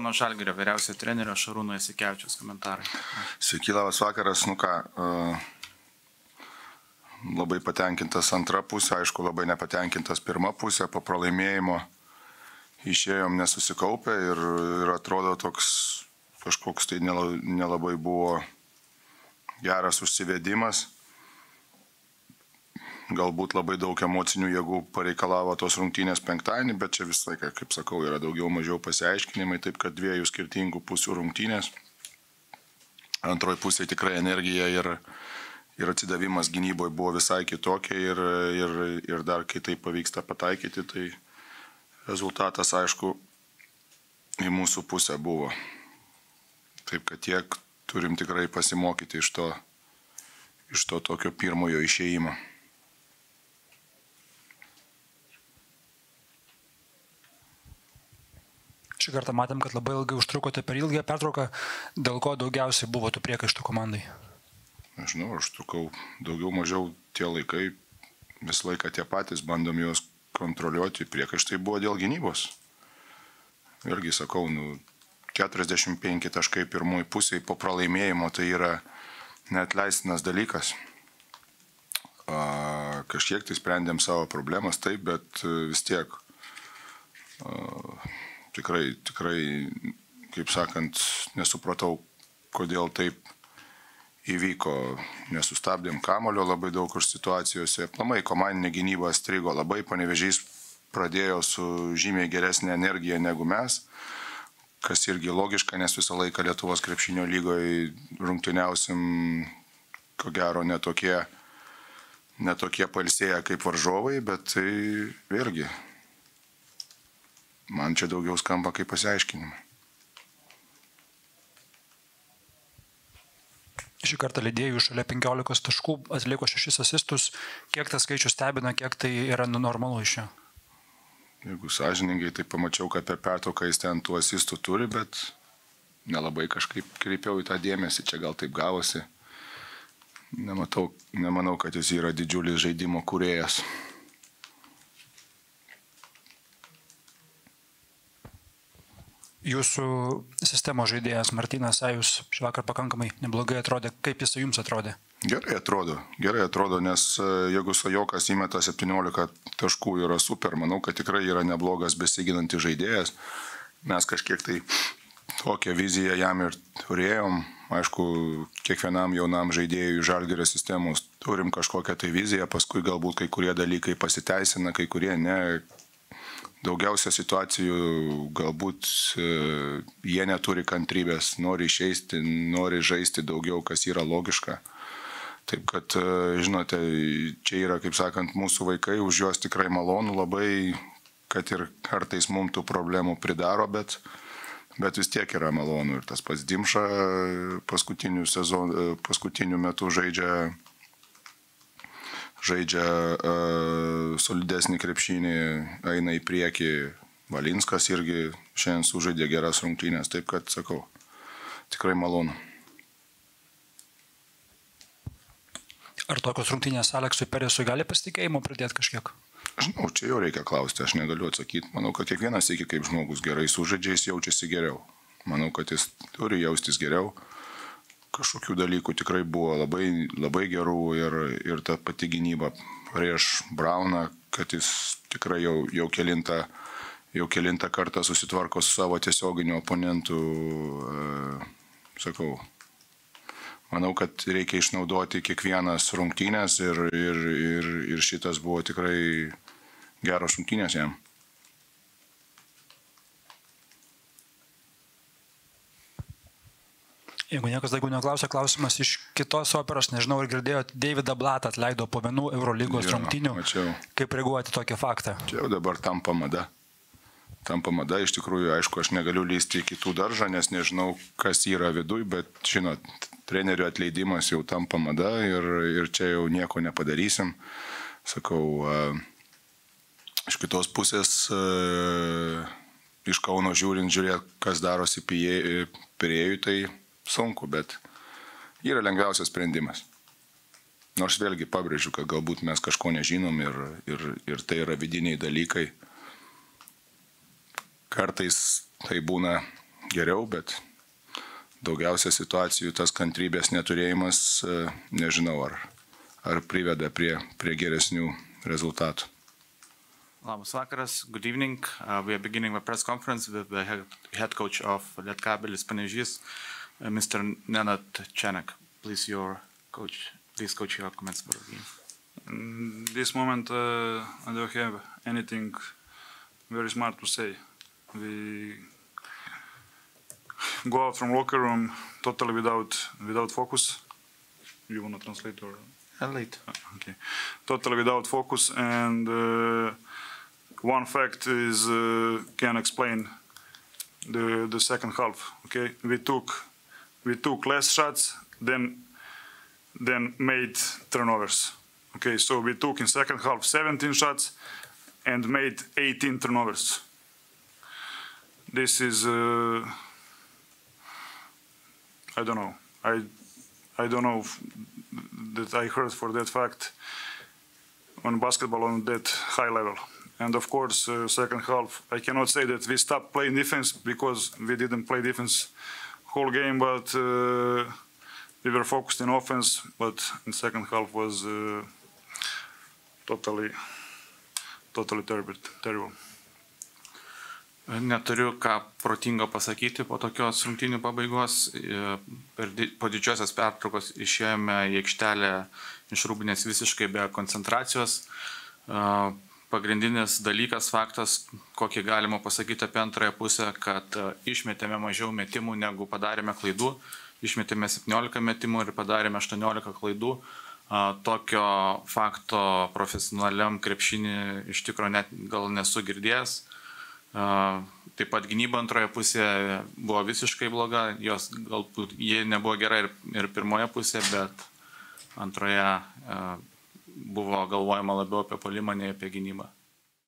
Kauno Žalgirio vyriausio trenerio Šarūno Esikevičius komentarai. Sveiki, labas vakaras. Nu ką, labai patenkintas antra pusė, aišku, labai nepatenkintas pirma pusė po pralaimėjimo. Išėjom nesusikaupę ir, ir atrodo toks kažkoks tai nelabai buvo geras užsivedimas galbūt labai daug emocinių jėgų pareikalavo tos rungtynės penktadienį, bet čia visą laiką, kaip sakau, yra daugiau mažiau pasiaiškinimai, taip kad dviejų skirtingų pusių rungtynės. Antroji pusė tikrai energija ir, ir atsidavimas gynyboje buvo visai kitokia ir, ir, ir dar kai tai pavyksta pataikyti, tai rezultatas aišku į mūsų pusę buvo. Taip kad tiek turim tikrai pasimokyti iš to, iš to tokio pirmojo išėjimo. Šį kartą matėm, kad labai ilgai užtrukote per ilgą pertrauką, dėl ko daugiausiai buvo tų priekaištų komandai. Nežinau, aš trukau daugiau mažiau tie laikai, visą laiką tie patys, bandom juos kontroliuoti, priekaištai buvo dėl gynybos. Vėlgi sakau, nu, 45 taškai pirmoji pusėje po pralaimėjimo tai yra neatleistinas dalykas. A, kažkiek tai sprendėm savo problemas, taip, bet vis tiek tikrai, tikrai, kaip sakant, nesupratau, kodėl taip įvyko. Nesustabdėm kamulio labai daug už situacijose. Plamai komandinė gynyba strigo labai, panevežys pradėjo su žymiai geresnė energija negu mes, kas irgi logiška, nes visą laiką Lietuvos krepšinio lygoje rungtyniausim, ko gero, netokie, netokie palsėję kaip varžovai, bet tai vėlgi man čia daugiau skamba kaip pasiaiškinimai. Šį kartą lydėjų šalia 15 taškų atliko 6 asistus. Kiek tas skaičius stebina, kiek tai yra normalu iš jo? Jeigu sąžiningai, tai pamačiau, kad per pertrauką jis ten tų asistų turi, bet nelabai kažkaip kreipiau į tą dėmesį, čia gal taip gavosi. Nematau, nemanau, kad jis yra didžiulis žaidimo kuriejas. Jūsų sistemos žaidėjas Martinas Ajus šį vakar pakankamai neblogai atrodė. Kaip jis jums atrodė? Gerai atrodo, gerai atrodo, nes e, jeigu Sajokas įmeta 17 taškų yra super, manau, kad tikrai yra neblogas besiginantis žaidėjas. Mes kažkiek tai tokią viziją jam ir turėjom. Aišku, kiekvienam jaunam žaidėjui žalgerio sistemos turim kažkokią tai viziją, paskui galbūt kai kurie dalykai pasiteisina, kai kurie ne, daugiausia situacijų galbūt e, jie neturi kantrybės, nori išeisti, nori žaisti daugiau, kas yra logiška. Taip kad, e, žinote, čia yra, kaip sakant, mūsų vaikai, už juos tikrai malonu labai, kad ir kartais mums tų problemų pridaro, bet, bet vis tiek yra malonu. Ir tas pats Dimša paskutinių, sezon, e, paskutinių metų žaidžia žaidžia uh, solidesnį krepšinį, eina į priekį. Valinskas irgi šiandien sužaidė geras rungtynės, taip kad sakau, tikrai malonu. Ar tokios rungtynės Aleksui Peresui gali pasitikėjimo pridėti kažkiek? Žinau, čia jau reikia klausti, aš negaliu atsakyti. Manau, kad kiekvienas iki kaip žmogus gerai sužaidžia, jis jaučiasi geriau. Manau, kad jis turi jaustis geriau kažkokių dalykų tikrai buvo labai, labai gerų ir, ir ta pati gynyba prieš Brauną, kad jis tikrai jau, jau kilintą jau kilintą kartą susitvarko su savo tiesioginiu oponentu, e, sakau, manau, kad reikia išnaudoti kiekvienas rungtynės ir, ir, ir, ir šitas buvo tikrai geros rungtynės jam. Jeigu niekas daugiau neklausia, klausimas iš kitos operos, nežinau, ar girdėjot, Davidą Blatą atleido po vienų Eurolygos jo, rungtynių. Mačiau. Kaip reaguoti tokį faktą? Čia jau dabar tampa mada. Tampa mada, iš tikrųjų, aišku, aš negaliu lysti į kitų daržą, nes nežinau, kas yra viduj, bet, žinot, trenerių atleidimas jau tampa mada ir, ir čia jau nieko nepadarysim. Sakau, iš kitos pusės, iš Kauno žiūrint, žiūrėt, kas darosi pirėjui, tai sunku, bet yra lengviausias sprendimas. Nors vėlgi pabrėžiu, kad galbūt mes kažko nežinom ir, ir, ir tai yra vidiniai dalykai. Kartais tai būna geriau, bet daugiausia situacijų tas kantrybės neturėjimas, nežinau, ar, ar priveda prie, prie geresnių rezultatų. Labas vakaras, good evening. Uh, we are beginning the press conference with the head, head coach of Lietkabelis Panežys, uh, Mr. Nenad Chenek. Please, your coach, please coach your comments for the game. In this moment, uh, I don't have anything very smart to say. We go out from locker room totally without without focus. You wanna translate or? Late. Okay, totally without focus and. Uh, one fact is uh, can explain the the second half. Okay, we took we took less shots than than made turnovers. Okay, so we took in second half 17 shots and made 18 turnovers. This is uh, I don't know. I I don't know that I heard for that fact on basketball on that high level. And of course, uh, second half, I cannot say that we stopped playing defense because we didn't play defense whole game, but uh, we were focused in offense. But in second half was uh, totally, totally terrible. terrible. Neturiu ką protingo pasakyti po tokios rungtynių pabaigos. Per, po didžiosios pertraukos išėjome į aikštelę iš rūbinės visiškai be koncentracijos pagrindinis dalykas, faktas, kokį galima pasakyti apie antrąją pusę, kad e, išmetėme mažiau metimų negu padarėme klaidų. Išmetėme 17 metimų ir padarėme 18 klaidų. Tokio fakto profesionaliam krepšinį iš tikrųjų net gal nesu girdėjęs. Taip pat gynyba antroje pusėje buvo visiškai bloga, jos galbūt jie nebuvo gera ir, ir pirmoje pusėje, bet antroje buvo galvojama labiau apie polimą, nei apie gynybą.